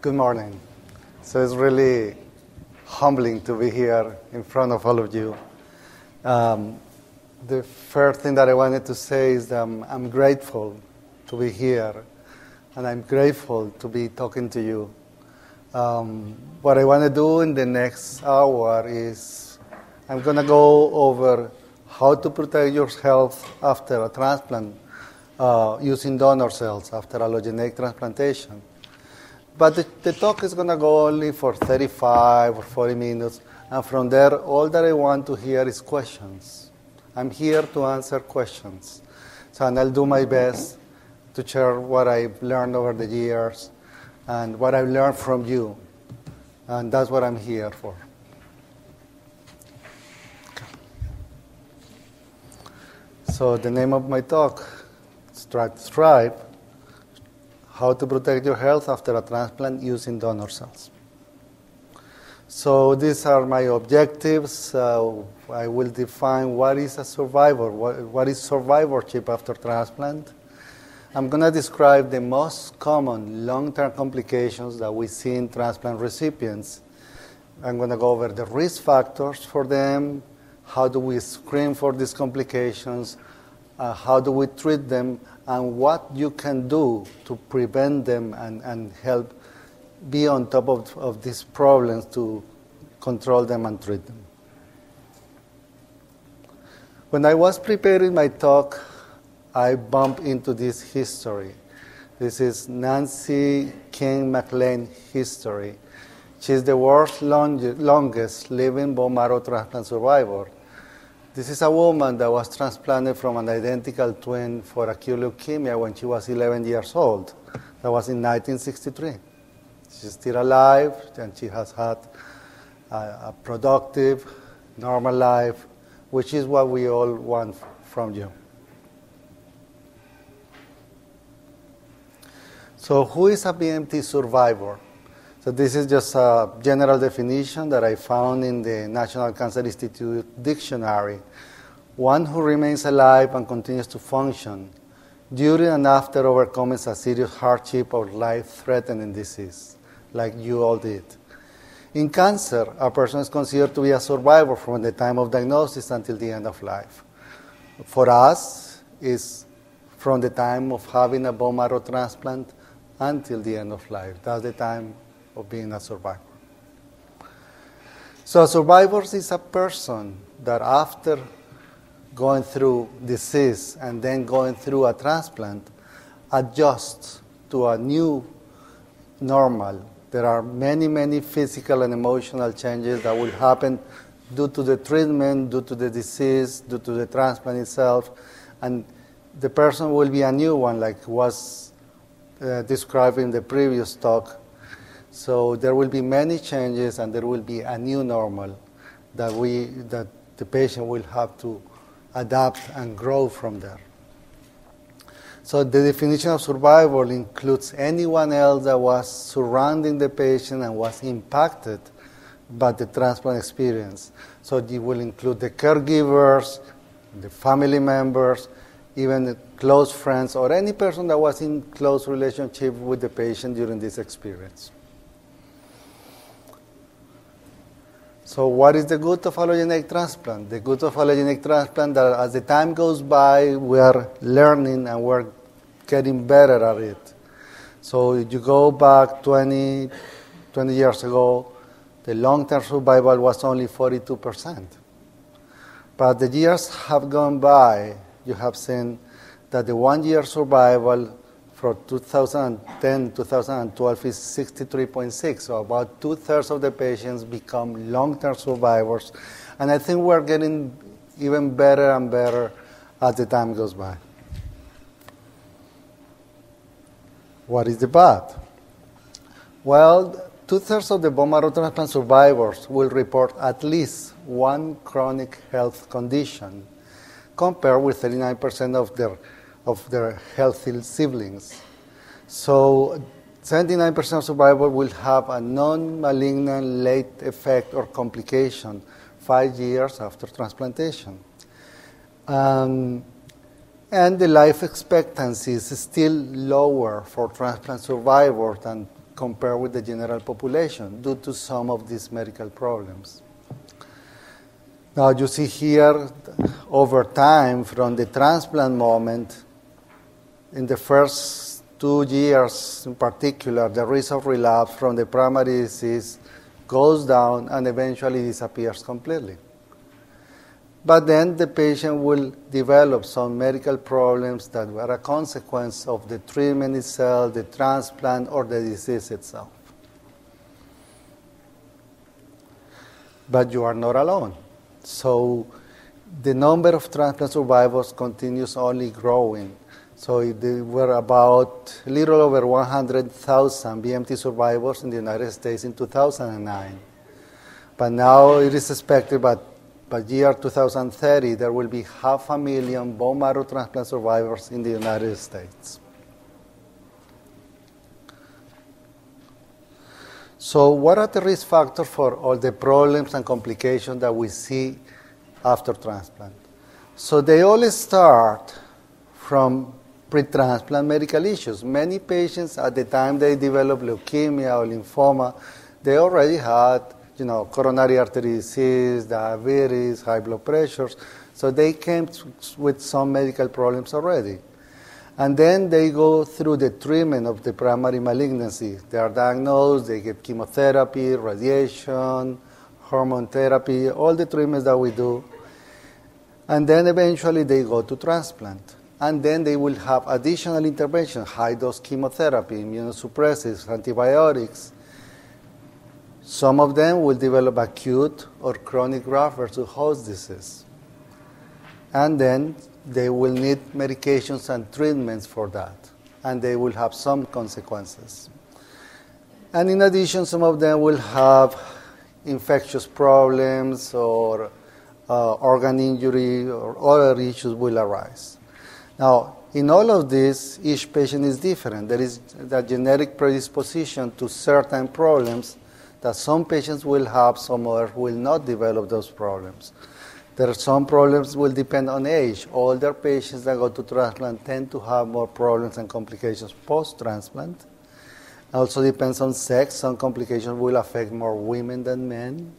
Good morning. So it's really humbling to be here in front of all of you. Um, the first thing that I wanted to say is that I'm, I'm grateful to be here, and I'm grateful to be talking to you. Um, what I want to do in the next hour is I'm going to go over how to protect your health after a transplant uh, using donor cells after allogeneic transplantation. But the, the talk is going to go only for 35 or 40 minutes, and from there, all that I want to hear is questions. I'm here to answer questions. So, and I'll do my best to share what I've learned over the years and what I've learned from you. And that's what I'm here for. So, the name of my talk, Strive, How to Protect Your Health After a Transplant Using Donor Cells. So, these are my objectives. Uh, I will define what is a survivor, what, what is survivorship after transplant. I'm going to describe the most common long term complications that we see in transplant recipients. I'm going to go over the risk factors for them, how do we screen for these complications, uh, how do we treat them, and what you can do to prevent them and, and help be on top of, of these problems to control them and treat them. When I was preparing my talk, I bumped into this history. This is Nancy King McLean history. She's the world's longest living bone marrow transplant survivor. This is a woman that was transplanted from an identical twin for acute leukemia when she was 11 years old. That was in 1963. She's still alive and she has had a, a productive, normal life, which is what we all want from you. So, who is a BMT survivor? So, this is just a general definition that I found in the National Cancer Institute dictionary. One who remains alive and continues to function during and after overcoming a serious hardship or life threatening disease, like you all did. In cancer, a person is considered to be a survivor from the time of diagnosis until the end of life. For us, it's from the time of having a bone marrow transplant until the end of life. That's the time of being a survivor. So, a survivor is a person that after going through disease and then going through a transplant adjusts to a new normal. There are many, many physical and emotional changes that will happen due to the treatment, due to the disease, due to the transplant itself, and the person will be a new one, like was uh, described in the previous talk. So there will be many changes, and there will be a new normal that we that the patient will have to adapt and grow from there. So the definition of survival includes anyone else that was surrounding the patient and was impacted by the transplant experience. So it will include the caregivers, the family members, even the close friends, or any person that was in close relationship with the patient during this experience. So, what is the good of allogeneic transplant? The good of allogeneic transplant that as the time goes by, we are learning and we're getting better at it. So, if you go back 20, 20 years ago, the long term survival was only 42%. But the years have gone by, you have seen that the one year survival for 2010 2012 is 63.6. So about two thirds of the patients become long term survivors. And I think we're getting even better and better as the time goes by. What is the bad? Well, two thirds of the bone marrow transplant survivors will report at least one chronic health condition, compared with 39% of their of their healthy siblings. So 79% of survivors will have a non-malignant late effect or complication five years after transplantation. Um, and the life expectancy is still lower for transplant survivors than compared with the general population due to some of these medical problems. Now you see here over time from the transplant moment, in the first two years in particular, the risk of relapse from the primary disease goes down and eventually disappears completely. But then the patient will develop some medical problems that were a consequence of the treatment itself, the transplant, or the disease itself. But you are not alone. So the number of transplant survivors continues only growing. So there were about a little over 100,000 BMT survivors in the United States in 2009. But now it is expected that by year 2030 there will be half a million bone marrow transplant survivors in the United States. So, what are the risk factors for all the problems and complications that we see after transplant? So, they all start from pre-transplant medical issues. Many patients, at the time they develop leukemia or lymphoma, they already had, you know, coronary artery disease, diabetes, high blood pressures. So they came with some medical problems already. And then they go through the treatment of the primary malignancy. They are diagnosed, they get chemotherapy, radiation, hormone therapy, all the treatments that we do. And then eventually they go to transplant. And then they will have additional intervention, high dose chemotherapy, immunosuppressives, antibiotics. Some of them will develop acute or chronic graft versus host disease. And then they will need medications and treatments for that, and they will have some consequences. And in addition, some of them will have infectious problems or uh, organ injury or other issues will arise. Now, in all of this, each patient is different. There is a genetic predisposition to certain problems that some patients will have, some others will not develop those problems. There are some problems will depend on age. Older patients that go to transplant tend to have more problems and complications post-transplant. Also depends on sex. Some complications will affect more women than men.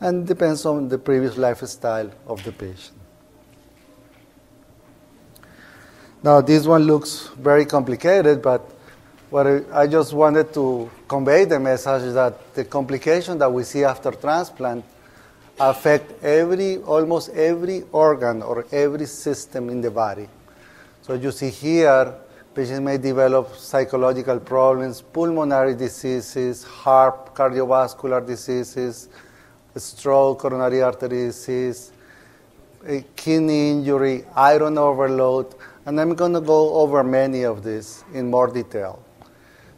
And depends on the previous lifestyle of the patient. Now this one looks very complicated, but what I just wanted to convey the message that the complications that we see after transplant affect every, almost every organ or every system in the body. So you see here, patients may develop psychological problems, pulmonary diseases, heart, cardiovascular diseases, stroke, coronary artery disease, kidney injury, iron overload, and I'm going to go over many of these in more detail.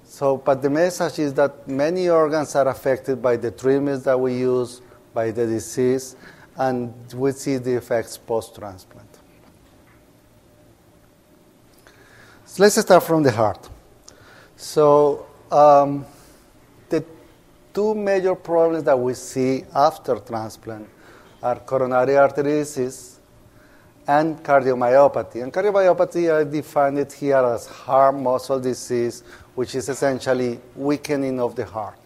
So, but the message is that many organs are affected by the treatments that we use, by the disease, and we see the effects post transplant. So let's start from the heart. So, um, the two major problems that we see after transplant are coronary artery disease and cardiomyopathy. And cardiomyopathy, I define it here as heart muscle disease, which is essentially weakening of the heart.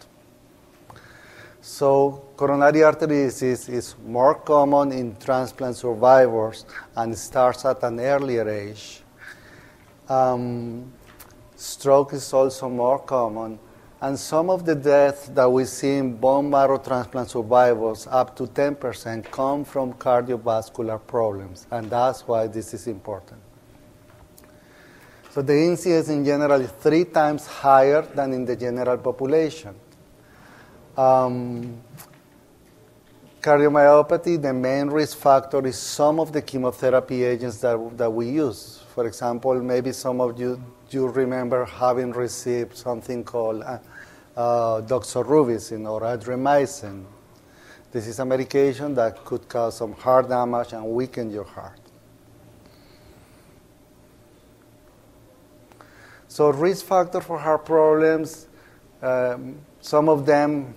So coronary artery disease is more common in transplant survivors and starts at an earlier age. Um, stroke is also more common, and some of the deaths that we see in bone marrow transplant survivors, up to 10%, come from cardiovascular problems, and that's why this is important. So the incidence in general is three times higher than in the general population. Um, cardiomyopathy, the main risk factor is some of the chemotherapy agents that, that we use. For example, maybe some of you, you remember having received something called uh, uh, doxorubicin or adriamycin. This is a medication that could cause some heart damage and weaken your heart. So risk factor for heart problems, um, some of them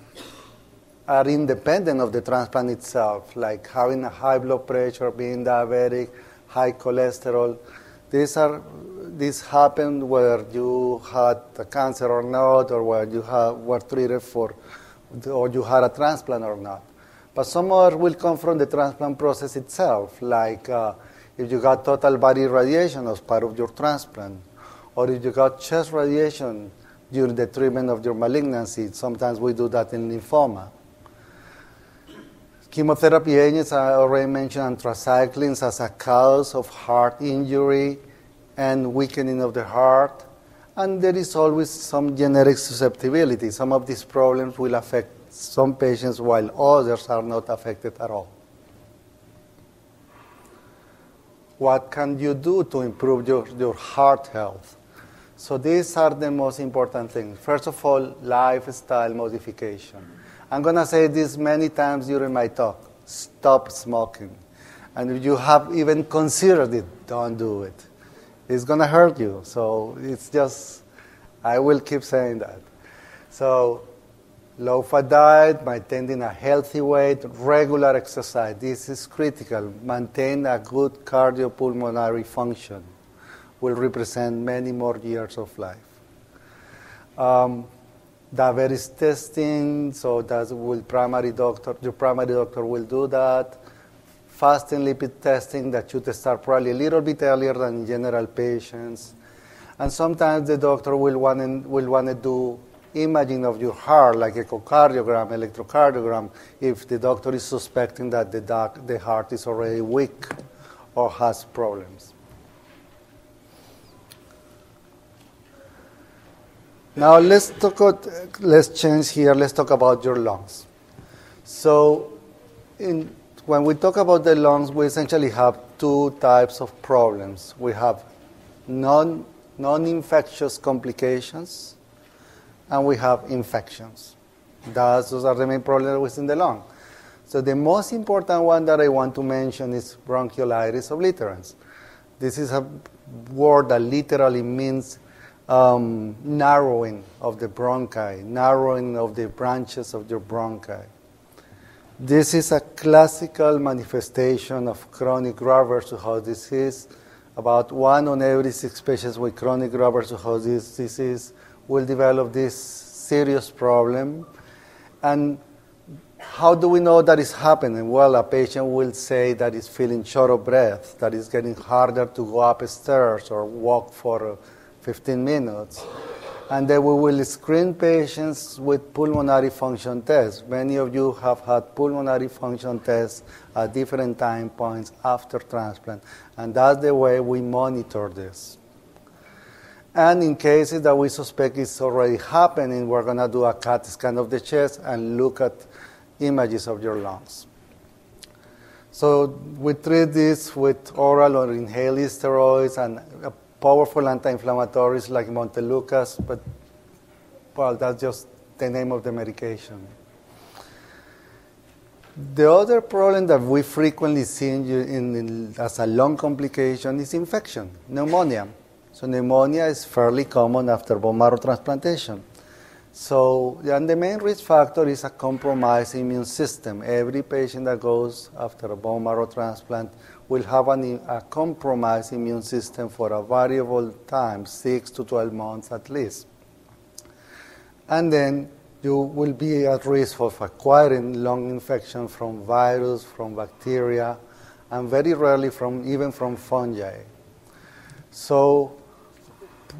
are independent of the transplant itself, like having a high blood pressure, being diabetic, high cholesterol. These are this happened whether you had a cancer or not, or whether you have, were treated for, or you had a transplant or not. But some other will come from the transplant process itself, like uh, if you got total body radiation as part of your transplant, or if you got chest radiation during the treatment of your malignancy. Sometimes we do that in lymphoma. Chemotherapy agents, I already mentioned anthracyclines as a cause of heart injury and weakening of the heart. And there is always some genetic susceptibility. Some of these problems will affect some patients while others are not affected at all. What can you do to improve your, your heart health? So these are the most important things. First of all, lifestyle modification. I'm going to say this many times during my talk. Stop smoking. And if you have even considered it, don't do it. It's going to hurt you. So it's just, I will keep saying that. So low fat diet, maintaining a healthy weight, regular exercise. This is critical. Maintain a good cardiopulmonary function will represent many more years of life. Um, diabetes testing, so that will primary doctor, your primary doctor will do that. Fasting lipid testing that should start probably a little bit earlier than general patients. And sometimes the doctor will want to, will want to do imaging of your heart, like echocardiogram, electrocardiogram, if the doctor is suspecting that the, doc, the heart is already weak or has problems. Now let's talk. About, let's change here. Let's talk about your lungs. So, in, when we talk about the lungs, we essentially have two types of problems. We have non non-infectious complications, and we have infections. That's, those are the main problems within the lung. So the most important one that I want to mention is bronchiolitis obliterans. This is a word that literally means um, narrowing of the bronchi, narrowing of the branches of your bronchi. This is a classical manifestation of chronic graft-versus-host disease. About one on every six patients with chronic graft-versus-host disease will develop this serious problem. And how do we know that is happening? Well, a patient will say that he's feeling short of breath, that it's getting harder to go upstairs or walk for 15 minutes. And then we will screen patients with pulmonary function tests. Many of you have had pulmonary function tests at different time points after transplant. And that's the way we monitor this. And in cases that we suspect it's already happening, we're going to do a CAT scan of the chest and look at images of your lungs. So we treat this with oral or inhaled steroids and powerful anti-inflammatories like Montelukast, but well, that's just the name of the medication. The other problem that we frequently see in, in, in, as a lung complication is infection, pneumonia. So pneumonia is fairly common after bone marrow transplantation. So, and the main risk factor is a compromised immune system. Every patient that goes after a bone marrow transplant will have an, a compromised immune system for a variable time, 6 to 12 months at least. And then you will be at risk of acquiring lung infection from virus, from bacteria, and very rarely from even from fungi. So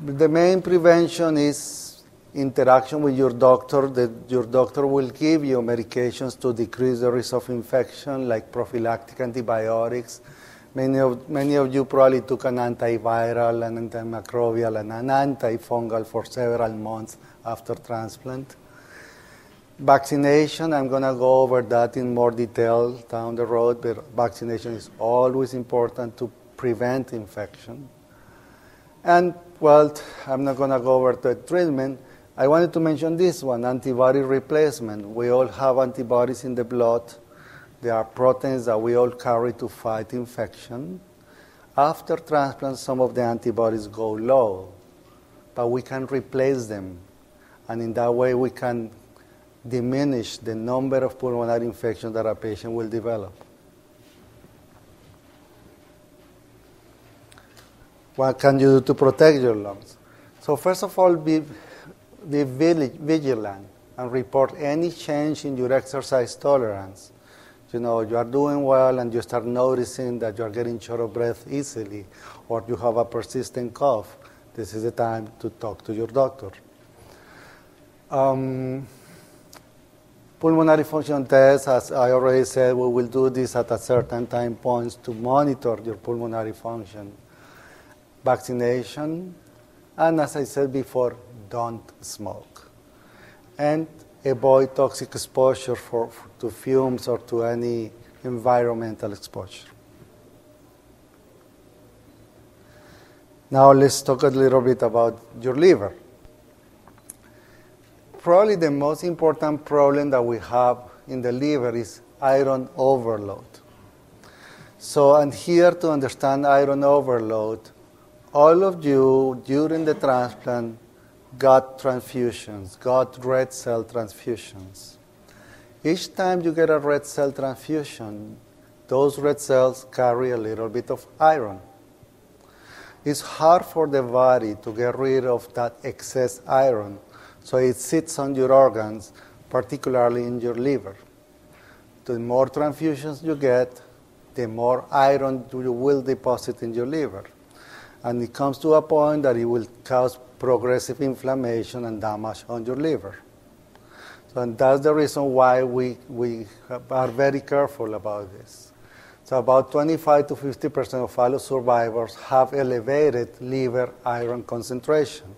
the main prevention is interaction with your doctor. That your doctor will give you medications to decrease the risk of infection, like prophylactic antibiotics, Many of, many of you probably took an antiviral, an antimicrobial, and an antifungal for several months after transplant. Vaccination, I'm going to go over that in more detail down the road, but vaccination is always important to prevent infection. And, well, I'm not going to go over the treatment. I wanted to mention this one antibody replacement. We all have antibodies in the blood there are proteins that we all carry to fight infection. After transplant, some of the antibodies go low, but we can replace them. And in that way, we can diminish the number of pulmonary infections that a patient will develop. What can you do to protect your lungs? So first of all, be, be vigilant and report any change in your exercise tolerance. You know, you are doing well and you start noticing that you are getting short of breath easily or you have a persistent cough. This is the time to talk to your doctor. Um, pulmonary function tests, as I already said, we will do this at a certain time points to monitor your pulmonary function vaccination, and as I said before, don't smoke. And avoid toxic exposure for, to fumes or to any environmental exposure. Now let's talk a little bit about your liver. Probably the most important problem that we have in the liver is iron overload. So, and here to understand iron overload, all of you during the transplant got transfusions, got red cell transfusions. Each time you get a red cell transfusion, those red cells carry a little bit of iron. It's hard for the body to get rid of that excess iron, so it sits on your organs, particularly in your liver. The more transfusions you get, the more iron you will deposit in your liver and it comes to a point that it will cause progressive inflammation and damage on your liver. So and that's the reason why we, we are very careful about this. So about 25 to 50 percent of all survivors have elevated liver iron concentration.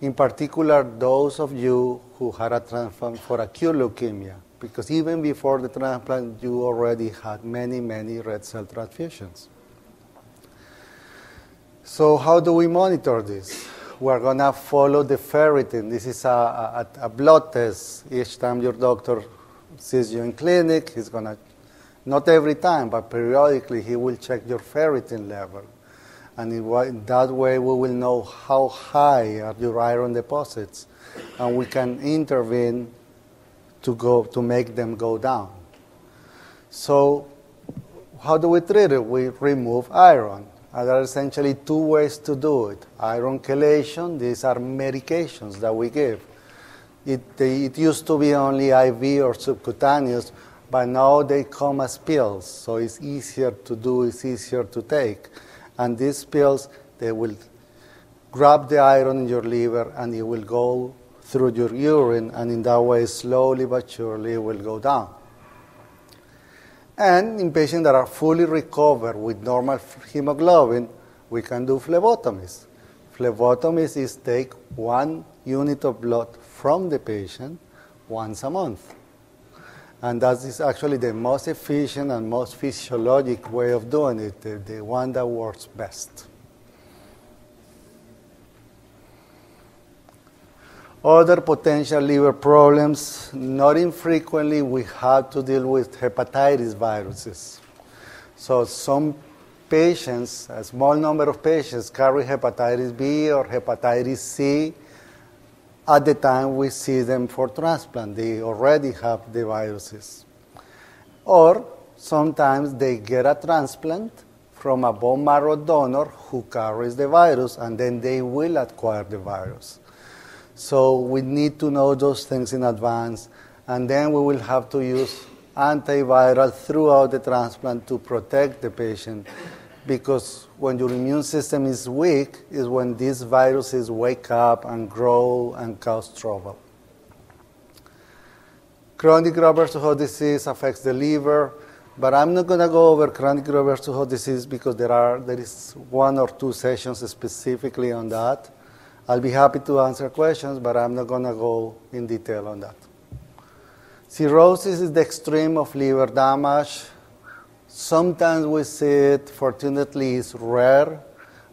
In particular, those of you who had a transplant for acute leukemia, because even before the transplant, you already had many, many red cell transfusions. So how do we monitor this? We're going to follow the ferritin. This is a, a, a, blood test. Each time your doctor sees you in clinic, he's going to, not every time, but periodically, he will check your ferritin level. And in that way, we will know how high are your iron deposits, and we can intervene to, go, to make them go down. So how do we treat it? We remove iron. There are essentially two ways to do it. Iron chelation, these are medications that we give. It, it used to be only IV or subcutaneous, but now they come as pills, so it's easier to do, it's easier to take. And these pills, they will grab the iron in your liver and it will go through your urine, and in that way, slowly but surely, it will go down. And in patients that are fully recovered with normal hemoglobin, we can do phlebotomies. Phlebotomies is take one unit of blood from the patient once a month. And that is actually the most efficient and most physiologic way of doing it, the, the one that works best. Other potential liver problems, not infrequently we have to deal with hepatitis viruses. So some patients, a small number of patients carry hepatitis B or hepatitis C at the time we see them for transplant. They already have the viruses. Or sometimes they get a transplant from a bone marrow donor who carries the virus and then they will acquire the virus. So we need to know those things in advance, and then we will have to use antiviral throughout the transplant to protect the patient because when your immune system is weak is when these viruses wake up and grow and cause trouble. Chronic graft-versus-host disease affects the liver, but I'm not going to go over chronic graft-versus-host disease because there are there is one or two sessions specifically on that. I'll be happy to answer questions, but I'm not going to go in detail on that. Cirrhosis is the extreme of liver damage. Sometimes we see it, fortunately, it's rare,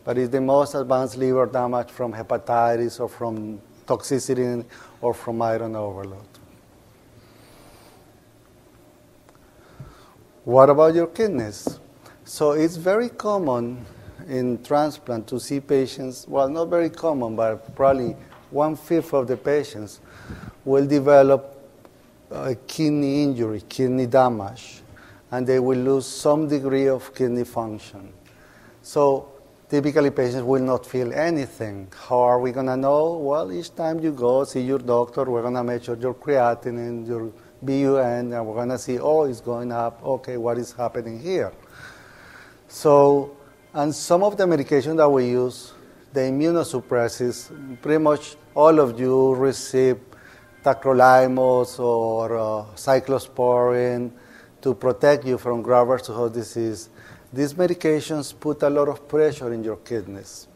but it's the most advanced liver damage from hepatitis or from toxicity or from iron overload. What about your kidneys? So it's very common in transplant to see patients, well, not very common, but probably one fifth of the patients will develop a kidney injury, kidney damage, and they will lose some degree of kidney function. So typically patients will not feel anything. How are we going to know? Well, each time you go see your doctor, we're going to measure your creatinine, your BUN, and we're going to see, oh, it's going up. Okay, what is happening here? So, and some of the medication that we use, the immunosuppressives, pretty much all of you receive tacrolimus or uh, cyclosporin to protect you from graft-versus-host disease. These medications put a lot of pressure in your kidneys.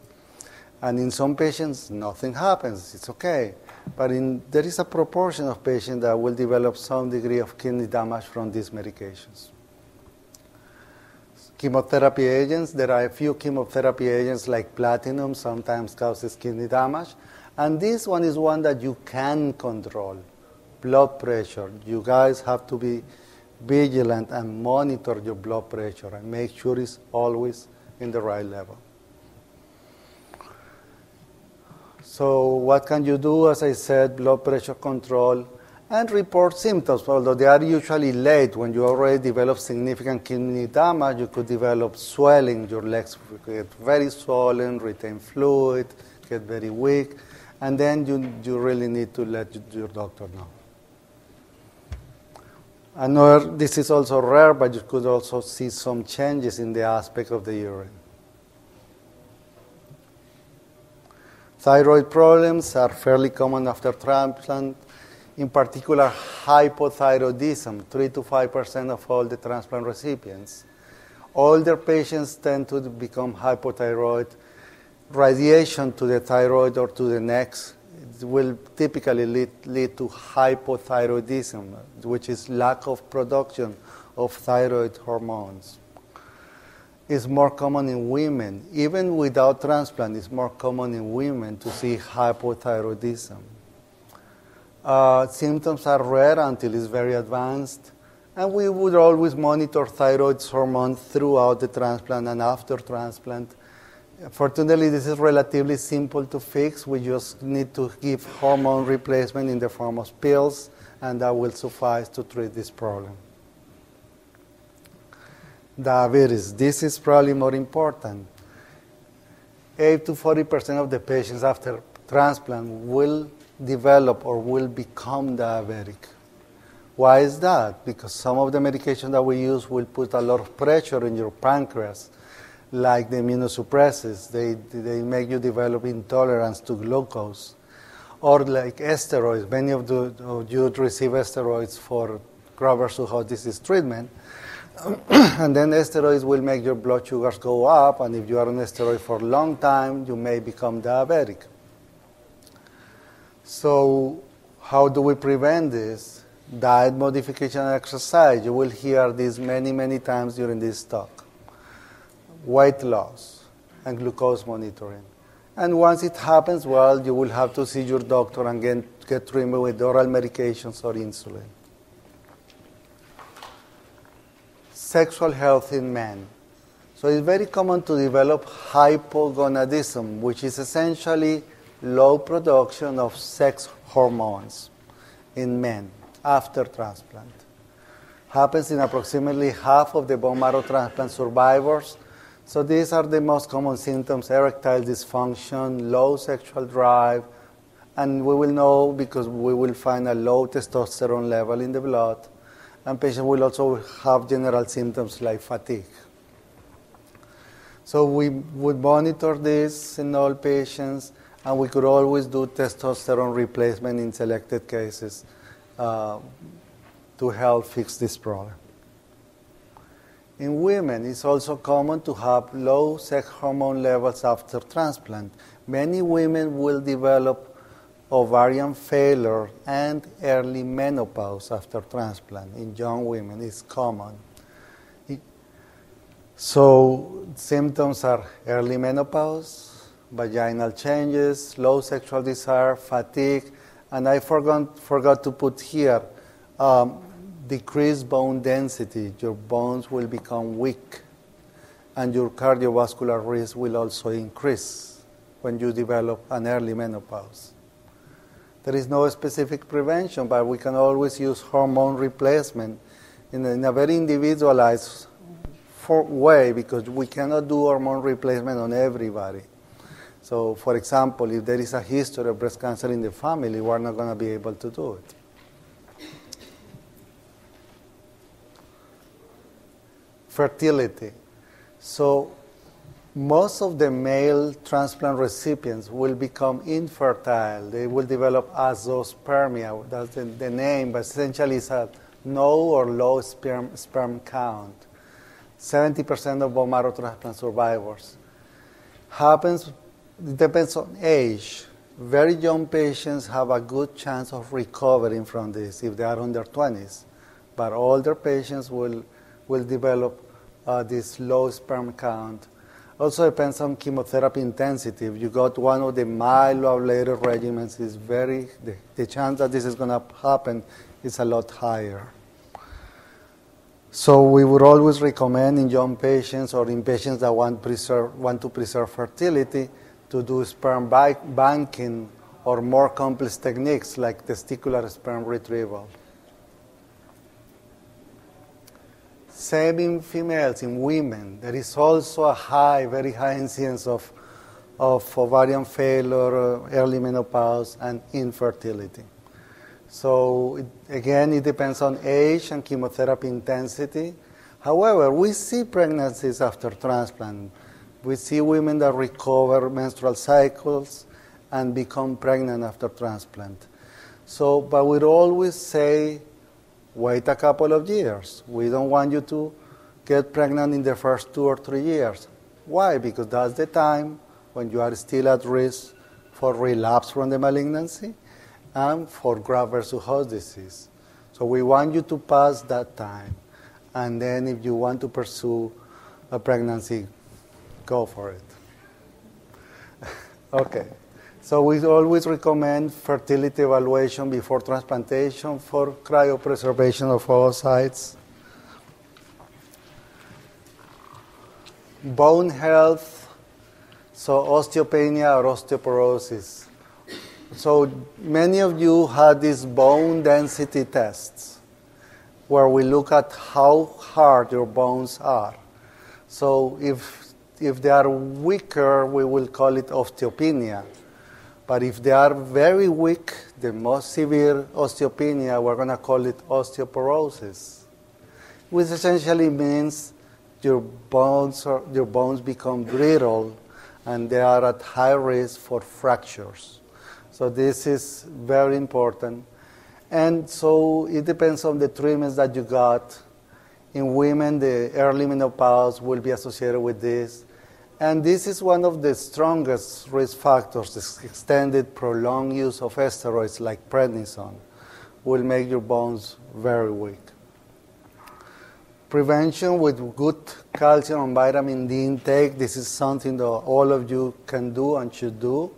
And in some patients, nothing happens. It's okay. But in, there is a proportion of patients that will develop some degree of kidney damage from these medications chemotherapy agents. There are a few chemotherapy agents like platinum sometimes causes kidney damage. And this one is one that you can control. Blood pressure. You guys have to be vigilant and monitor your blood pressure and make sure it's always in the right level. So what can you do? As I said, blood pressure control and report symptoms, although they are usually late. When you already develop significant kidney damage, you could develop swelling. Your legs get very swollen, retain fluid, get very weak, and then you, you really need to let your doctor know. Another, this is also rare, but you could also see some changes in the aspect of the urine. Thyroid problems are fairly common after transplant in particular hypothyroidism, 3 to 5% of all the transplant recipients. Older patients tend to become hypothyroid. Radiation to the thyroid or to the neck will typically lead, lead to hypothyroidism, which is lack of production of thyroid hormones. It's more common in women. Even without transplant, it's more common in women to see hypothyroidism. Uh, symptoms are rare until it's very advanced. And we would always monitor thyroid hormone throughout the transplant and after transplant. Fortunately, this is relatively simple to fix. We just need to give hormone replacement in the form of pills, and that will suffice to treat this problem. Diabetes. This is probably more important. 8 to 40% of the patients after transplant will develop or will become diabetic. Why is that? Because some of the medication that we use will put a lot of pressure in your pancreas, like the immunosuppressants. They, they make you develop intolerance to glucose. Or like steroids. Many of, the, of you receive steroids for graft-versus-host disease treatment. and then steroids will make your blood sugars go up, and if you are on steroid for a long time, you may become diabetic. So, how do we prevent this? Diet modification and exercise. You will hear this many, many times during this talk. Weight loss and glucose monitoring. And once it happens, well, you will have to see your doctor and get, get treatment with oral medications or insulin. Sexual health in men. So it's very common to develop hypogonadism, which is essentially low production of sex hormones in men after transplant. Happens in approximately half of the bone marrow transplant survivors. So these are the most common symptoms erectile dysfunction, low sexual drive, and we will know because we will find a low testosterone level in the blood. And patients will also have general symptoms like fatigue. So we would monitor this in all patients and we could always do testosterone replacement in selected cases uh, to help fix this problem. In women, it's also common to have low sex hormone levels after transplant. Many women will develop ovarian failure and early menopause after transplant. In young women, it's common. So, symptoms are early menopause, vaginal changes, low sexual desire, fatigue, and I forgot, forgot to put here um, decreased bone density. Your bones will become weak, and your cardiovascular risk will also increase when you develop an early menopause. There is no specific prevention, but we can always use hormone replacement in a, in a very individualized way because we cannot do hormone replacement on everybody. So, for example, if there is a history of breast cancer in the family, we're not going to be able to do it. Fertility. So, most of the male transplant recipients will become infertile. They will develop azoospermia. That's the, the name, but essentially it's a no or low sperm, sperm count. 70% of bone marrow transplant survivors. Happens, depends on age. Very young patients have a good chance of recovering from this if they are under 20s. But older patients will, will develop uh, this low sperm count also depends on chemotherapy intensity. If you got one of the mild myeloablative regimens, is very the, the chance that this is going to happen is a lot higher. So we would always recommend in young patients or in patients that want, preserve, want to preserve fertility to do sperm banking or more complex techniques like testicular sperm retrieval. Same in females, in women. There is also a high, very high incidence of, of ovarian failure, uh, early menopause, and infertility. So, it, again, it depends on age and chemotherapy intensity. However, we see pregnancies after transplant. We see women that recover menstrual cycles and become pregnant after transplant. So, but we always say wait a couple of years. We don't want you to get pregnant in the first two or three years. Why? Because that's the time when you are still at risk for relapse from the malignancy and for graft versus host disease. So we want you to pass that time. And then if you want to pursue a pregnancy, go for it. okay. So we always recommend fertility evaluation before transplantation for cryopreservation of oocytes. Bone health, so osteopenia or osteoporosis. So many of you had these bone density tests where we look at how hard your bones are. So if, if they are weaker, we will call it osteopenia. But if they are very weak, the most severe osteopenia, we're going to call it osteoporosis, which essentially means your bones, are, your bones become brittle and they are at high risk for fractures. So this is very important. And so it depends on the treatments that you got. In women, the early menopause will be associated with this. And this is one of the strongest risk factors. This extended, prolonged use of steroids like prednisone will make your bones very weak. Prevention with good calcium and vitamin D intake. This is something that all of you can do and should do.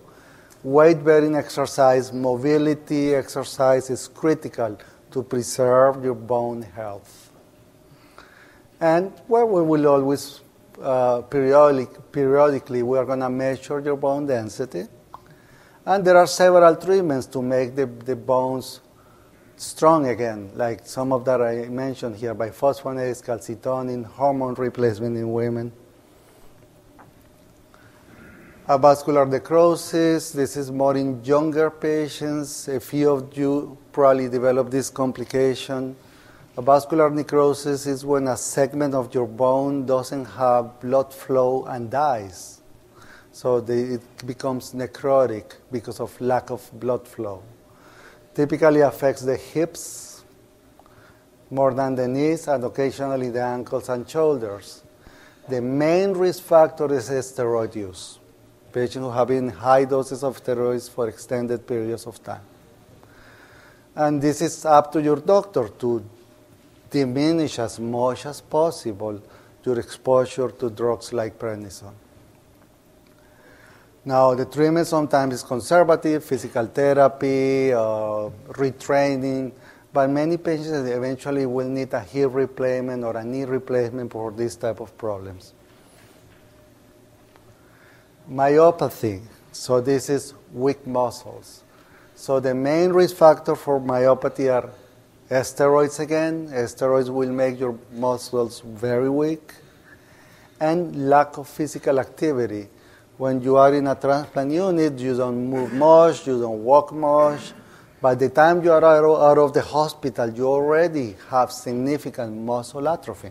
Weight bearing exercise, mobility exercise is critical to preserve your bone health. And well, we will always uh, periodic, periodically we are going to measure your bone density. And there are several treatments to make the, the bones strong again, like some of that I mentioned here, by bisphosphonates, calcitonin, hormone replacement in women. Avascular necrosis, this is more in younger patients. A few of you probably develop this complication. Avascular necrosis is when a segment of your bone doesn't have blood flow and dies. So the, it becomes necrotic because of lack of blood flow. Typically affects the hips more than the knees and occasionally the ankles and shoulders. The main risk factor is steroid use. Patients who have been high doses of steroids for extended periods of time. And this is up to your doctor to diminish as much as possible your exposure to drugs like prednisone. Now, the treatment sometimes is conservative, physical therapy, uh, retraining, but many patients eventually will need a hip replacement or a knee replacement for this type of problems. Myopathy, so this is weak muscles. So the main risk factor for myopathy are Steroids again, steroids will make your muscles very weak. and lack of physical activity. When you are in a transplant unit, you don't move much, you don't walk much. By the time you are out of the hospital, you already have significant muscle atrophy.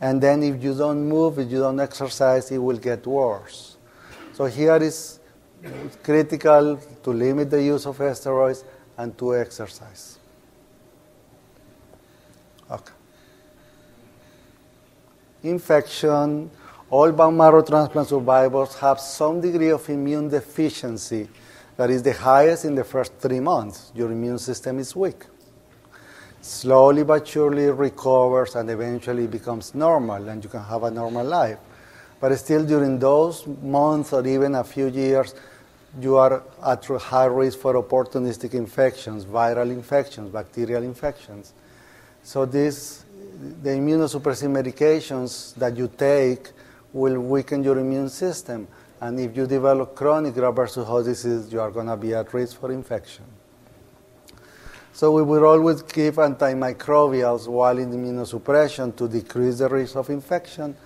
And then if you don't move, if you don't exercise, it will get worse. So here is critical to limit the use of steroids and to exercise. Infection. All bone marrow transplant survivors have some degree of immune deficiency that is the highest in the first three months. Your immune system is weak. Slowly but surely recovers and eventually becomes normal, and you can have a normal life. But still, during those months or even a few years, you are at high risk for opportunistic infections, viral infections, bacterial infections. So this, the immunosuppressive medications that you take will weaken your immune system. And if you develop chronic graft-versus-host disease, you are going to be at risk for infection. So we will always give antimicrobials while in immunosuppression to decrease the risk of infection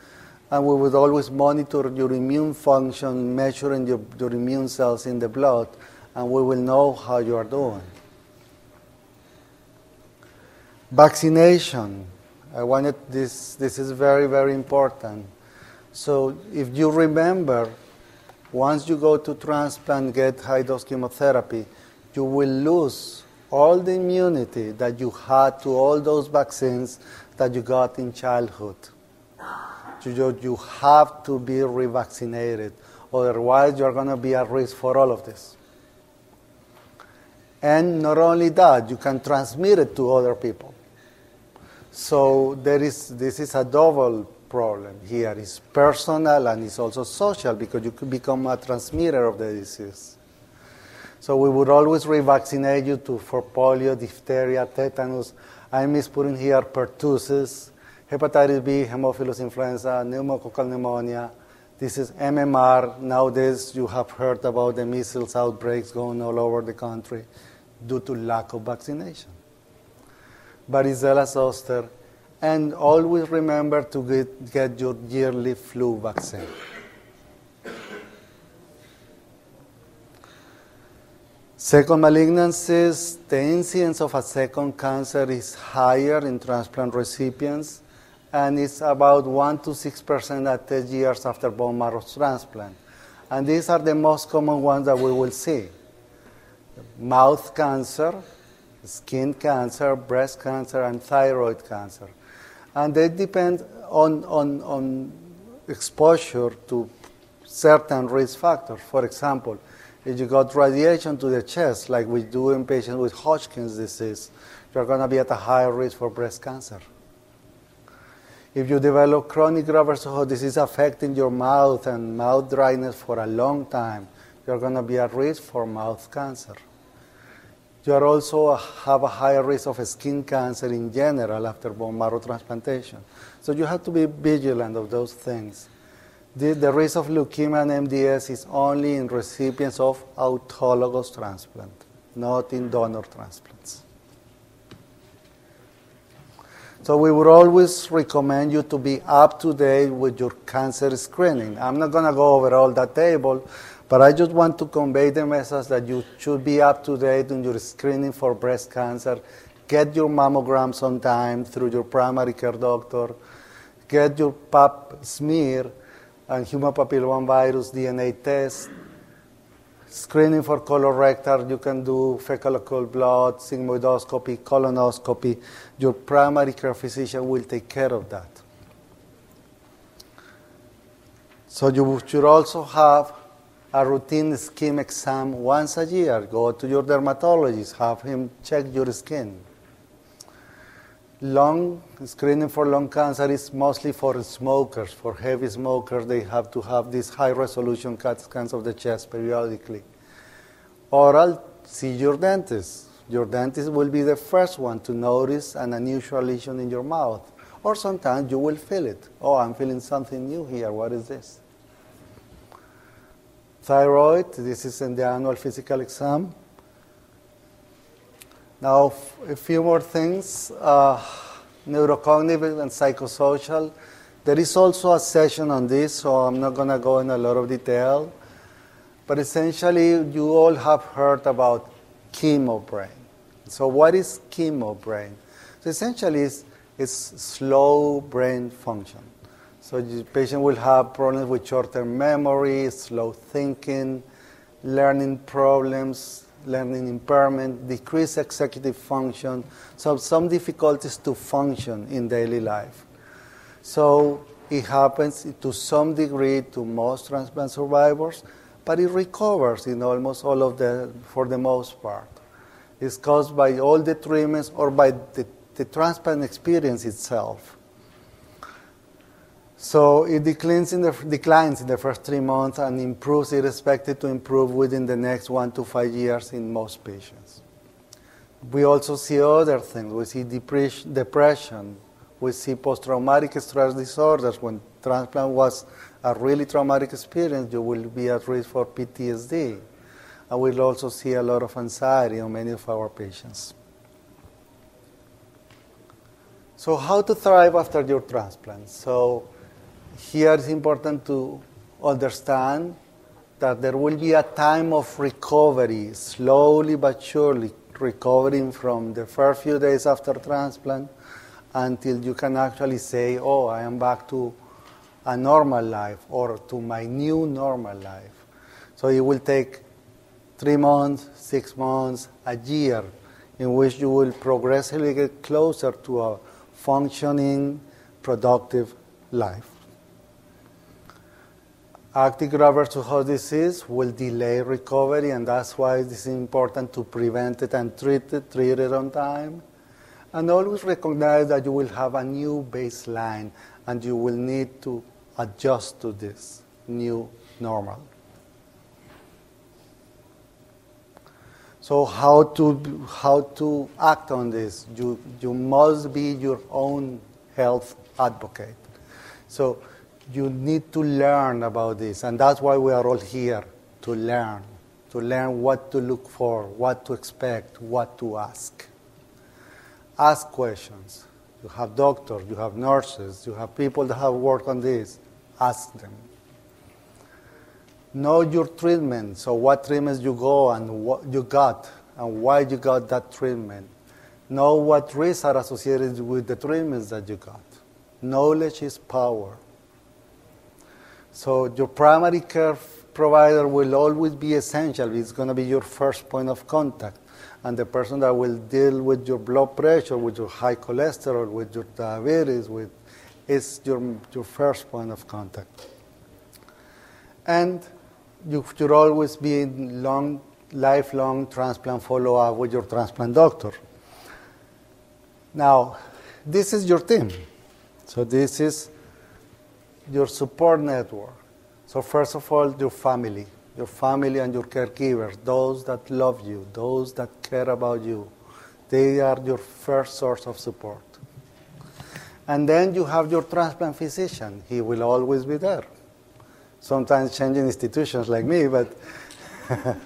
and we would always monitor your immune function, measuring your, your immune cells in the blood, and we will know how you are doing. Vaccination. I wanted this, this is very, very important. So if you remember, once you go to transplant, get high dose chemotherapy, you will lose all the immunity that you had to all those vaccines that you got in childhood you, you have to be revaccinated. Otherwise, you're going to be at risk for all of this. And not only that, you can transmit it to other people. So there is, this is a double problem here. It's personal and it's also social because you could become a transmitter of the disease. So we would always revaccinate you to, for polio, diphtheria, tetanus. I miss putting here pertussis, hepatitis B, Haemophilus influenza, pneumococcal pneumonia. This is MMR. Nowadays, you have heard about the measles outbreaks going all over the country due to lack of vaccination. Varicella zoster. And always remember to get, get your yearly flu vaccine. Second malignancies, the incidence of a second cancer is higher in transplant recipients and it's about 1 to 6% at 10 years after bone marrow transplant. And these are the most common ones that we will see mouth cancer, skin cancer, breast cancer, and thyroid cancer. And they depend on, on, on exposure to certain risk factors. For example, if you got radiation to the chest, like we do in patients with Hodgkin's disease, you're going to be at a higher risk for breast cancer. If you develop chronic graft-versus-host disease affecting your mouth and mouth dryness for a long time, you're going to be at risk for mouth cancer. You are also have a higher risk of skin cancer in general after bone marrow transplantation. So you have to be vigilant of those things. The, the risk of leukemia and MDS is only in recipients of autologous transplant, not in donor transplants. So we would always recommend you to be up to date with your cancer screening. I'm not going to go over all that table, but I just want to convey the message that you should be up to date on your screening for breast cancer. Get your mammograms on time through your primary care doctor. Get your pap smear and human papillomavirus DNA test Screening for colorectal, you can do fecal occult blood, sigmoidoscopy, colonoscopy. Your primary care physician will take care of that. So you should also have a routine skin exam once a year. Go to your dermatologist, have him check your skin. Lung screening for lung cancer is mostly for smokers. For heavy smokers, they have to have these high resolution CAT scans of the chest periodically. Oral, see your dentist. Your dentist will be the first one to notice an unusual lesion in your mouth. Or sometimes you will feel it. Oh, I'm feeling something new here. What is this? Thyroid, this is in the annual physical exam. Now, a few more things. Uh, neurocognitive and psychosocial. There is also a session on this, so I'm not going to go in a lot of detail. But essentially, you all have heard about chemo brain. So, what is chemo brain? So, essentially, it's, it's slow brain function. So, the patient will have problems with short term memory, slow thinking, learning problems, learning impairment, decreased executive function, so some difficulties to function in daily life. So it happens to some degree to most transplant survivors, but it recovers in almost all of the, for the most part. It's caused by all the treatments or by the, the transplant experience itself. So it declines in, the, declines in the first three months and improves, it is expected to improve within the next one to five years in most patients. We also see other things. We see depression. We see post traumatic stress disorders. When transplant was a really traumatic experience, you will be at risk for PTSD. And we'll also see a lot of anxiety on many of our patients. So, how to thrive after your transplant? So, here it's important to understand that there will be a time of recovery, slowly but surely recovering from the first few days after transplant until you can actually say, oh, I am back to a normal life or to my new normal life. So it will take three months, six months, a year in which you will progressively get closer to a functioning, productive life. Active graft-versus-host disease will delay recovery, and that's why it is important to prevent it and treat it, treat it on time. And always recognize that you will have a new baseline and you will need to adjust to this new normal. So how to how to act on this? You you must be your own health advocate. So you need to learn about this. And that's why we are all here to learn, to learn what to look for, what to expect, what to ask. Ask questions. You have doctors, you have nurses, you have people that have worked on this. Ask them. Know your treatment, so what treatments you go and what you got and why you got that treatment. Know what risks are associated with the treatments that you got. Knowledge is power. So your primary care provider will always be essential. It's going to be your first point of contact. And the person that will deal with your blood pressure, with your high cholesterol, with your diabetes, with is your, your first point of contact. And you should always be in long, lifelong transplant follow-up with your transplant doctor. Now, this is your team. So this is your support network. So, first of all, your family, your family and your caregivers, those that love you, those that care about you, they are your first source of support. And then you have your transplant physician. He will always be there. Sometimes changing institutions like me, but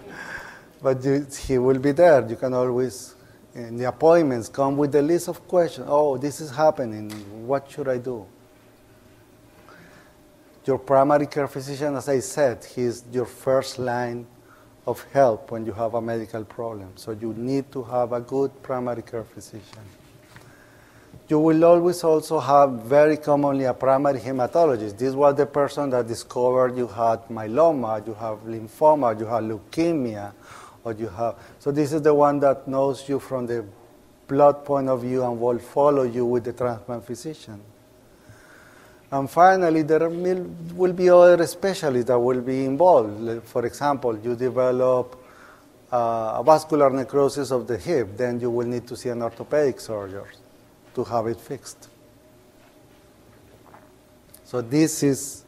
but you, he will be there. You can always, in the appointments, come with a list of questions. Oh, this is happening. What should I do? Your primary care physician, as I said, he's your first line of help when you have a medical problem. So you need to have a good primary care physician. You will always also have very commonly a primary hematologist. This was the person that discovered you had myeloma, you have lymphoma, you have leukemia, or you have. So this is the one that knows you from the blood point of view and will follow you with the transplant physician. And finally, there will be other specialists that will be involved. For example, you develop uh, avascular necrosis of the hip, then you will need to see an orthopedic surgeon to have it fixed. So, this is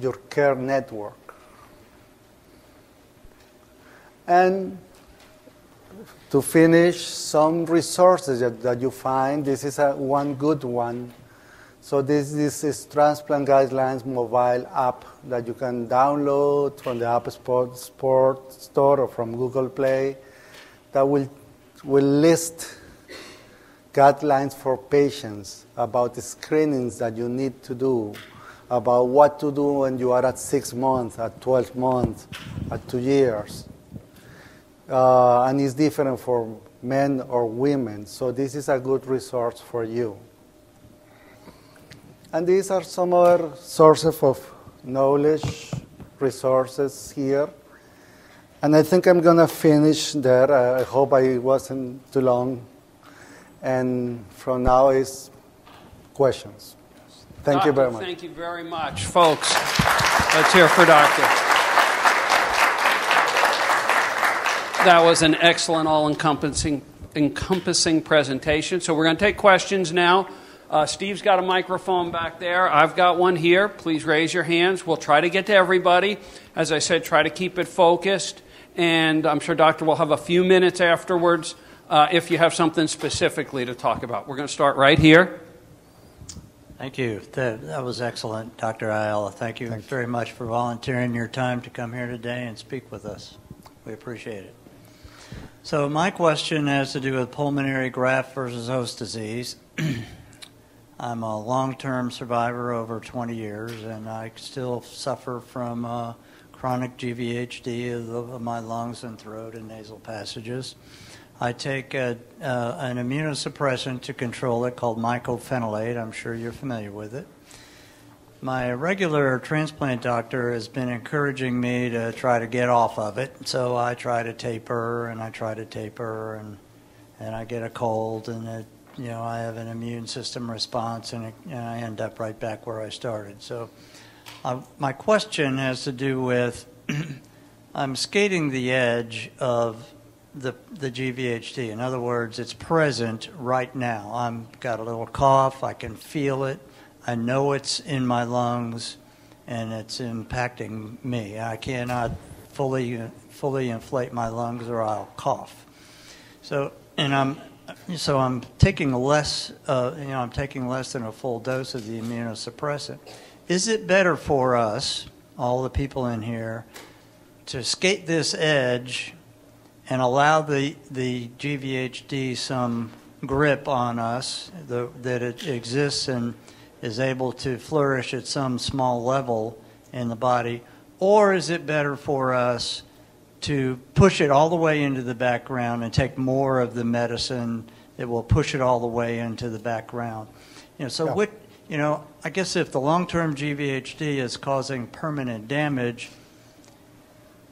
your care network. And to finish, some resources that, that you find, this is a, one good one so this, this is Transplant Guidelines mobile app that you can download from the App Sport, Sport Store or from Google Play that will, will list guidelines for patients about the screenings that you need to do, about what to do when you are at six months, at 12 months, at two years. Uh, and it's different for men or women. So this is a good resource for you. And these are some other sources of knowledge, resources here. And I think I'm going to finish there. I hope I wasn't too long. And from now is questions. Thank Doctor, you very much. Thank you very much. Folks, let's hear for Doctor. That was an excellent, all encompassing encompassing presentation. So we're going to take questions now. Uh, Steve's got a microphone back there. I've got one here. Please raise your hands. We'll try to get to everybody. As I said, try to keep it focused. And I'm sure Doctor will have a few minutes afterwards uh, if you have something specifically to talk about. We're going to start right here. Thank you. That, that was excellent, Dr. Ayala. Thank you Thank you. very much for volunteering your time to come here today and speak with us. We appreciate it. So, my question has to do with pulmonary graft versus host disease. I'm a long term survivor over 20 years, and I still suffer from uh, chronic GVHD of my lungs and throat and nasal passages. I take a, uh, an immunosuppressant to control it called mycophenolate. I'm sure you're familiar with it. My regular transplant doctor has been encouraging me to try to get off of it, so I try to taper and I try to taper and and I get a cold and it, you know I have an immune system response and, it, and I end up right back where I started. So uh, my question has to do with I'm skating the edge of the the GVHD. In other words, it's present right now. I've got a little cough. I can feel it. I know it's in my lungs, and it's impacting me. I cannot fully fully inflate my lungs, or I'll cough. So, and I'm so I'm taking less. Uh, you know, I'm taking less than a full dose of the immunosuppressant. Is it better for us, all the people in here, to skate this edge and allow the, the GVHD some grip on us, the, that it exists and is able to flourish at some small level in the body? Or is it better for us to push it all the way into the background and take more of the medicine that will push it all the way into the background? You know, so Yeah. what, you know, I guess if the long-term GVHD is causing permanent damage,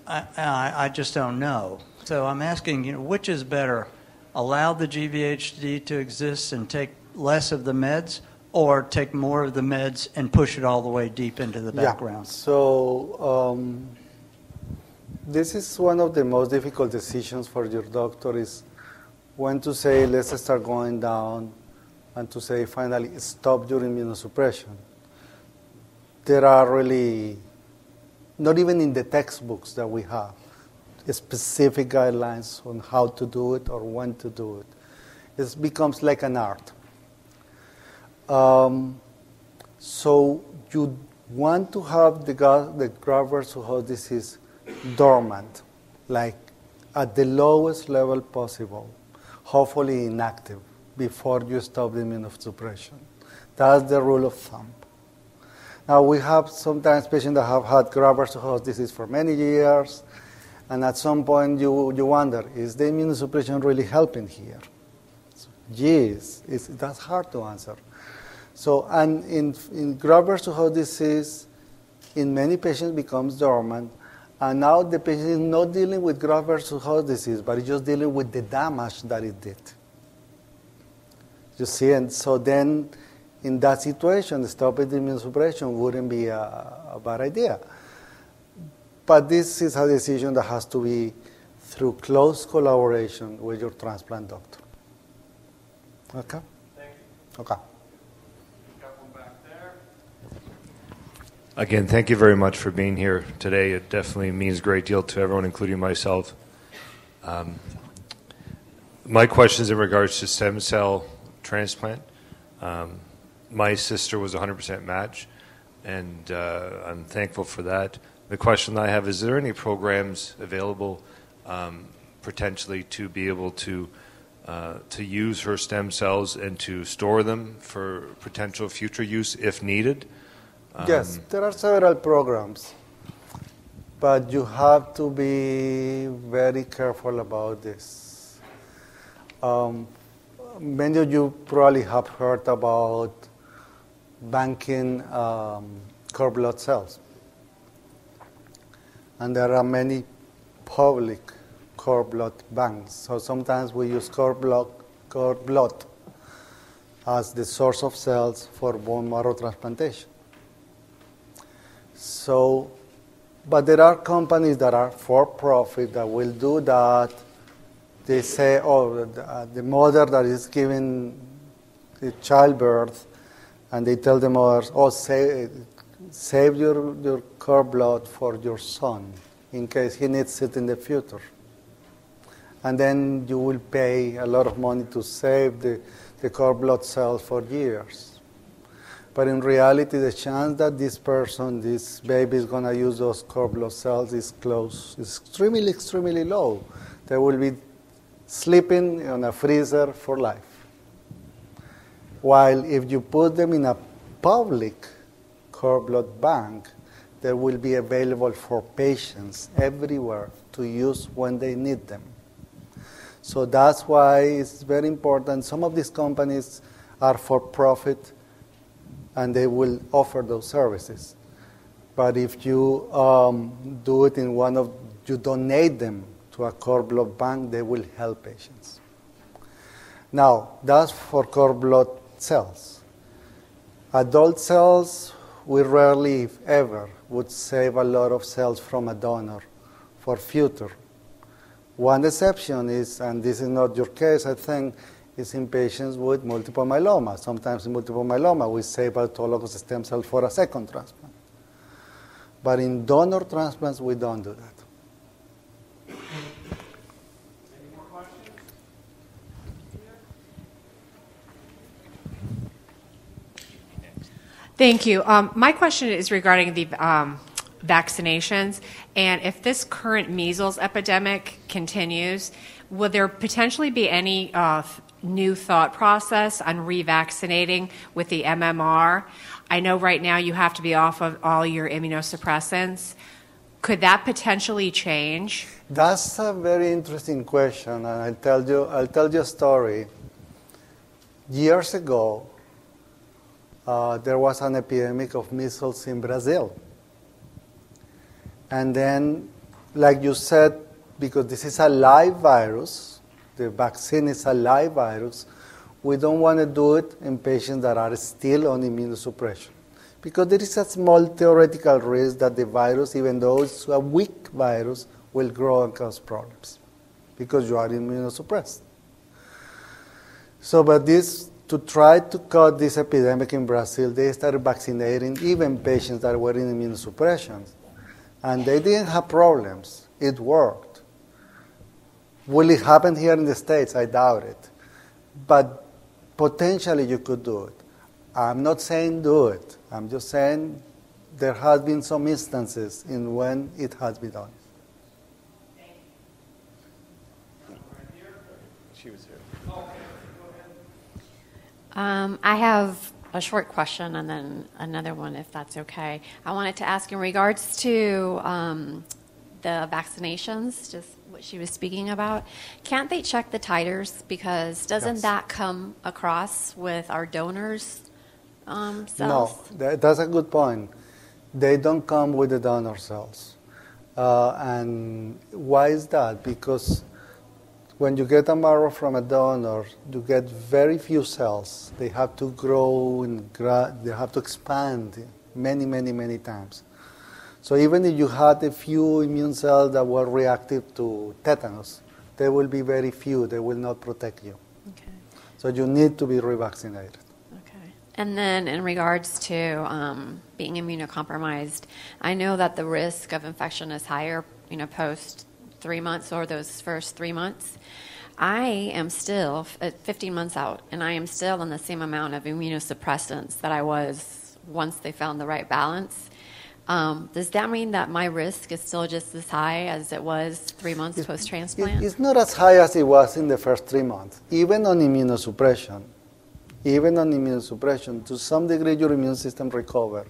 I, I, I just don't know. So I'm asking, you know, which is better? Allow the GVHD to exist and take less of the meds, or take more of the meds and push it all the way deep into the background? Yeah. background? So um, this is one of the most difficult decisions for your doctor is when to say let's start going down and to say finally stop your immunosuppression. There are really not even in the textbooks that we have specific guidelines on how to do it or when to do it. It becomes like an art. Um, so you want to have the, the graft versus host disease dormant, like at the lowest level possible, hopefully inactive, before you stop the immunosuppression. That's the rule of thumb. Now we have sometimes patients that have had graft host disease for many years, and at some point you, you wonder, is the immunosuppression really helping here? Yes, it's, that's hard to answer. So, and in, in graft host disease, in many patients becomes dormant, and now the patient is not dealing with graft versus host disease, but is just dealing with the damage that it did. You see, and so then in that situation, stopping the immunosuppression wouldn't be a, a bad idea. But this is a decision that has to be through close collaboration with your transplant doctor. Okay? Thank you. Okay. Got one back there. Again, thank you very much for being here today. It definitely means a great deal to everyone, including myself. Um, my question is in regards to stem cell transplant. Um, my sister was 100% match, and uh, I'm thankful for that. The question I have is there any programs available um, potentially to be able to uh, to use her stem cells and to store them for potential future use if needed? Yes, there are several programs, but you have to be very careful about this. Um, many of you probably have heard about banking um, cord blood cells. And there are many public cord blood banks. So sometimes we use cord blood, cord blood as the source of cells for bone marrow transplantation. So, but there are companies that are for profit that will do that. They say, oh, the, uh, the mother that is giving the childbirth, and they tell the mothers, oh, save, save your, your cord blood for your son in case he needs it in the future. And then you will pay a lot of money to save the, the cord blood cells for years. But in reality, the chance that this person, this baby, is going to use those cord blood cells is close, is extremely, extremely low. They will be sleeping in a freezer for life. While if you put them in a public cord blood bank, they will be available for patients everywhere to use when they need them. So that's why it's very important. Some of these companies are for profit and they will offer those services. But if you um, do it in one of, you donate them to a cord blood bank, they will help patients. Now, that's for cord blood cells. Adult cells, we rarely, if ever, would save a lot of cells from a donor for future. One exception is, and this is not your case, I think, is in patients with multiple myeloma. Sometimes in multiple myeloma, we save autologous stem cells for a second transplant. But in donor transplants, we don't do that. Thank you. Um, my question is regarding the um, vaccinations, and if this current measles epidemic continues, will there potentially be any uh, new thought process on revaccinating with the MMR? I know right now you have to be off of all your immunosuppressants. Could that potentially change? That's a very interesting question, and I'll tell you, I'll tell you a story. Years ago, uh, there was an epidemic of measles in Brazil. And then, like you said, because this is a live virus, the vaccine is a live virus, we don't want to do it in patients that are still on immunosuppression. Because there is a small theoretical risk that the virus, even though it's a weak virus, will grow and cause problems because you are immunosuppressed. So, but this to try to cut this epidemic in Brazil, they started vaccinating even patients that were in immunosuppression. And they didn't have problems. It worked. Will it happen here in the States? I doubt it. But potentially you could do it. I'm not saying do it. I'm just saying there has been some instances in when it has been done. She was here. Um, I have a short question and then another one, if that's okay. I wanted to ask in regards to um, the vaccinations, just what she was speaking about. Can't they check the titers? Because doesn't Yes. that come across with our donors' um, cells? No, that, that's a good point. They don't come with the donor cells. Uh, and why is that? Because when you get a marrow from a donor, you get very few cells. They have to grow and gra- they have to expand many, many, many times. So even if you had a few immune cells that were reactive to tetanus, they will be very few. They will not protect you. Okay. So you need to be revaccinated. Okay. And then in regards to um, being immunocompromised, I know that the risk of infection is higher, you know, post three months or those first three months. I am still f- at 15 months out, and I am still on the same amount of immunosuppressants that I was once they found the right balance. Um, does that mean that my risk is still just as high as it was three months post transplant? it's not as high as it was in the first three months, even on immunosuppression. Even on immunosuppression, to some degree, your immune system recover.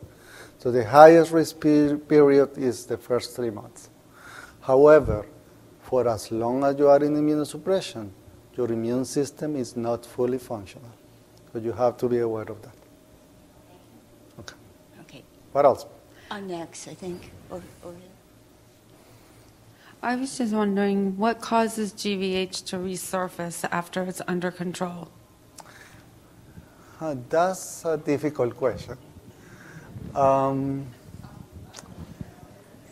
So the highest risk period is the first three months. However, for as long as you are in immunosuppression, your immune system is not fully functional. So you have to be aware of that. Okay. Okay. What else? I'm next, I think. Or, or, I was just wondering what causes GVH to resurface after it's under control? Uh, that's a difficult question. Um,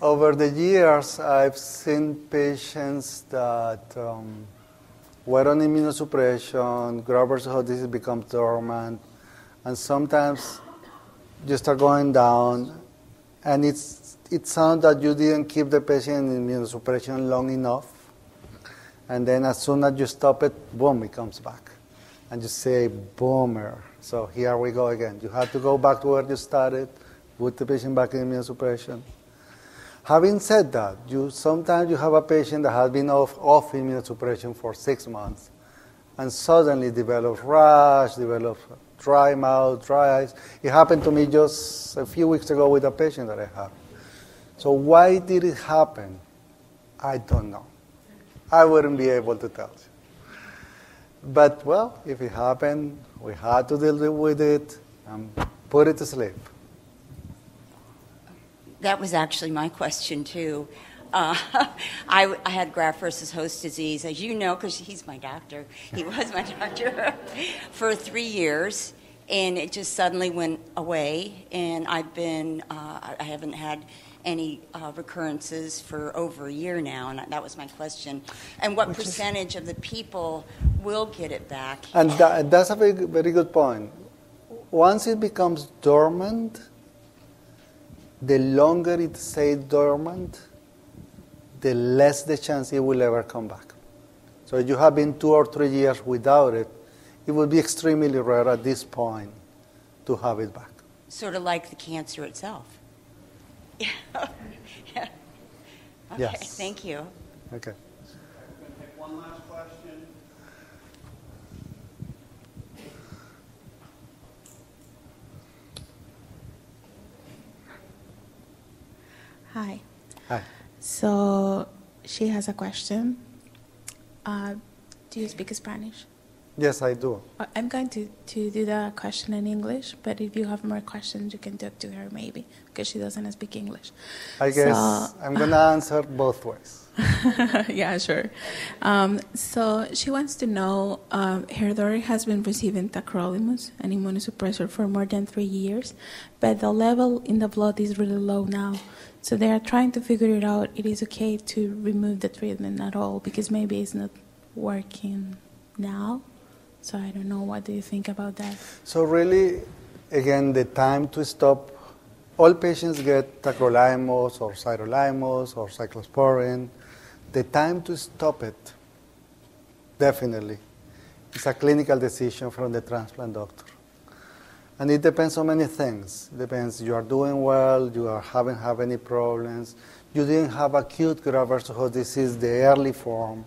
over the years, I've seen patients that um, were on immunosuppression, graft-versus-host disease becomes dormant, and sometimes you start going down, and it's, it sounds that you didn't keep the patient in immunosuppression long enough, and then as soon as you stop it, boom, it comes back. And you say, boomer. So here we go again. You have to go back to where you started, put the patient back in immunosuppression. Having said that, you sometimes you have a patient that has been off, off immunosuppression for six months and suddenly develops rash, develops dry mouth, dry eyes. It happened to me just a few weeks ago with a patient that I have. So why did it happen? I don't know. I wouldn't be able to tell you. But well, if it happened, we had to deal with it and put it to sleep. that was actually my question, too. Uh, I, I had graft versus host disease, as you know, because he's my doctor. He was my doctor for three years, and it just suddenly went away. And I've been, uh, I haven't had any uh, recurrences for over a year now, and that was my question. And what percentage of the people will get it back? And that, that's a very, very good point. Once it becomes dormant, the longer it stays dormant, the less the chance it will ever come back. So if you have been two or three years without it, it would be extremely rare at this point to have it back. Sort of like the cancer itself. Yeah. yeah. Okay, Yes. thank you. Okay. One last question. Hi. Hi. So she has a question. Uh, do you speak Spanish? Yes, I do. Uh, I'm going to, to do the question in English, but if you have more questions, you can talk to her maybe because she doesn't speak English. I guess So- I'm going to answer both ways. yeah, sure. Um, so she wants to know um, her daughter has been receiving tacrolimus, an immunosuppressor, for more than three years, but the level in the blood is really low now. So they are trying to figure it out. It is okay to remove the treatment at all because maybe it's not working now. So I don't know. What do you think about that? So really, again, the time to stop. All patients get tacrolimus or sirolimus or cyclosporin. The time to stop it, definitely, is a clinical decision from the transplant doctor. And it depends on many things. It depends. You are doing well. You are haven't have any problems. You didn't have acute graft versus host disease, the early form.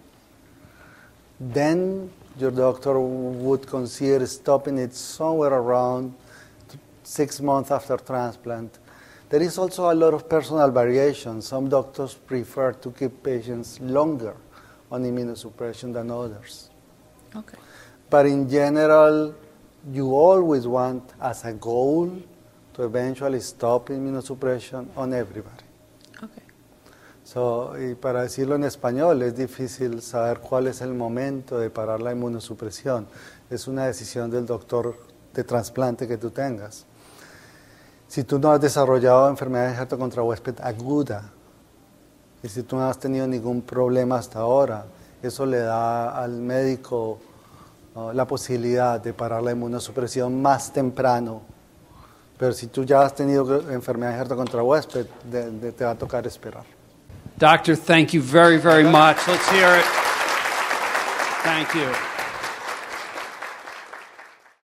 Then your doctor would consider stopping it somewhere around six months after transplant. There is also a lot of personal variation. Some doctors prefer to keep patients longer on immunosuppression than others. Okay. But in general, you always want as a goal to eventually stop immunosuppression on everybody. Okay. So, y para decirlo en español, es difícil saber cuál es el momento de parar la inmunosupresión. Es una decisión del doctor de trasplante que tú tengas. Si tú no has desarrollado enfermedad de contra huésped aguda, y si tú no has tenido ningún problema hasta ahora, eso le da al médico uh, la posibilidad de parar la inmunosupresión más temprano. Pero si tú ya has tenido enfermedad de contra huésped, de- de- te va a tocar esperar. Doctor, thank you very, very much. Let's hear it. Thank you.